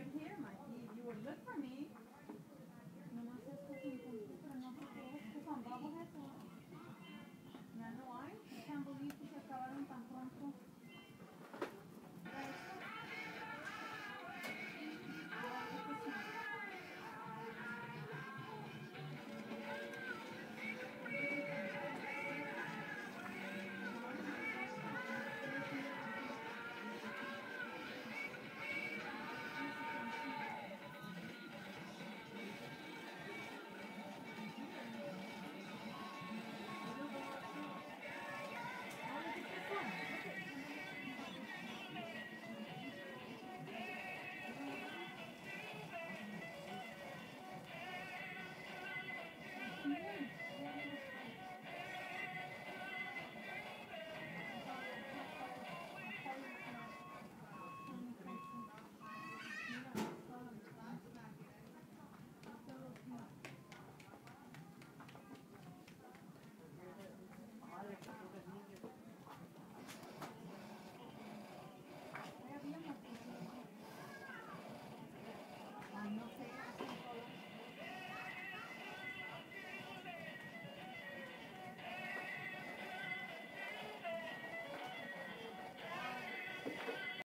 right here, Mikey. If you would look for me,